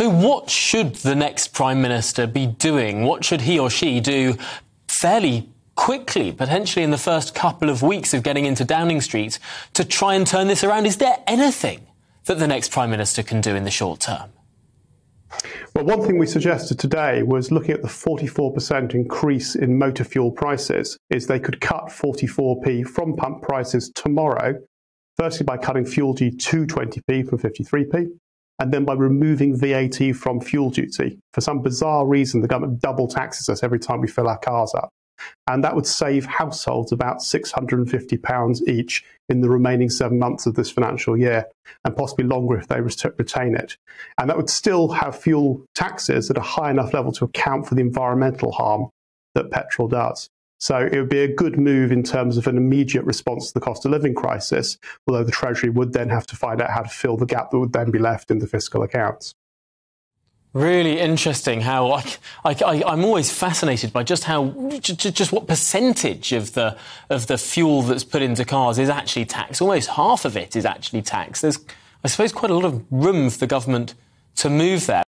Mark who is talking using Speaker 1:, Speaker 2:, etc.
Speaker 1: So, what should the next Prime Minister be doing? What should he or she do fairly quickly, potentially in the first couple of weeks of getting into Downing Street, to try and turn this around? Is there anything that the next Prime Minister can do in the short term?
Speaker 2: Well, one thing we suggested today was looking at the 44% increase in motor fuel prices, is they could cut 44p from pump prices tomorrow, firstly by cutting fuel duty to 20p from 53p, and then by removing VAT from fuel duty. For some bizarre reason, the government double taxes us every time we fill our cars up. And that would save households about £650 each in the remaining seven months of this financial year, and possibly longer if they retain it. And that would still have fuel taxes at a high enough level to account for the environmental harm that petrol does. So it would be a good move in terms of an immediate response to the cost of living crisis, although the Treasury would then have to find out how to fill the gap that would then be left in the fiscal accounts.
Speaker 1: Really interesting. How I, I, I'm always fascinated by just how just what percentage of the of the fuel that's put into cars is actually taxed. Almost half of it is actually taxed. There's, I suppose, quite a lot of room for the government to move there.